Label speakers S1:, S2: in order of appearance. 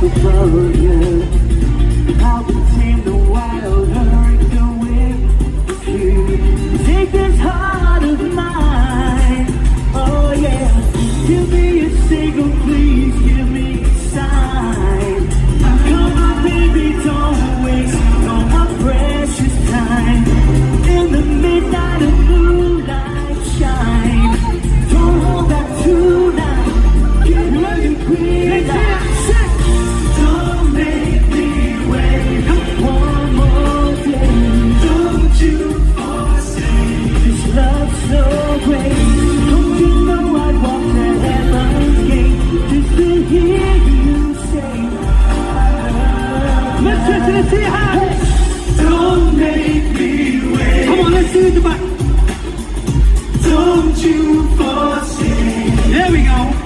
S1: tame the wild hurricane. Take this heart of mine, oh yeah. Give me a signal, please, give me a sign. Come on, baby, don't waste all my precious time. In the midnight moonlight shine. Don't hold back tonight. Give me green light. let's see how. Don't make me wait. Come
S2: on, let's do it the back.
S1: Don't you forsake.
S2: There we go.